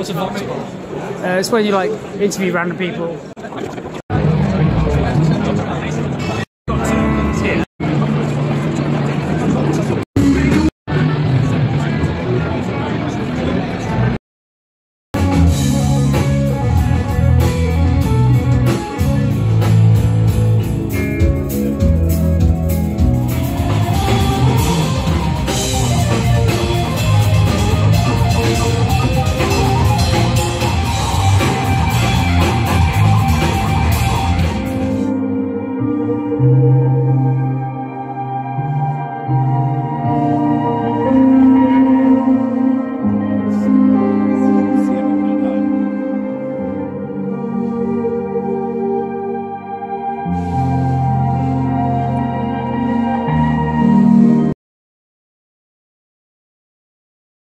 What's a vox pop? Uh, it's when you like interview random people.